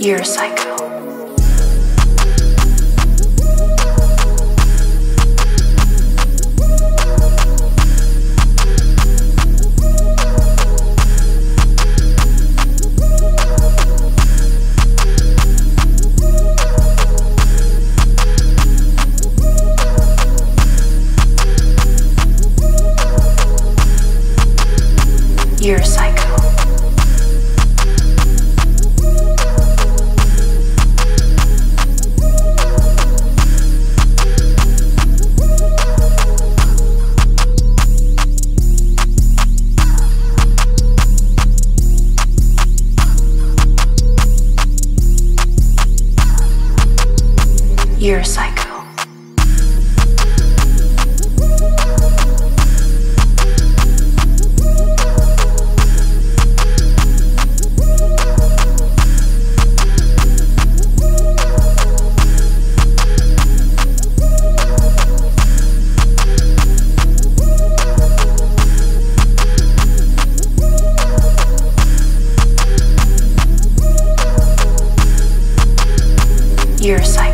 You're a psycho. You're a psycho. You're a psycho. You're a psycho.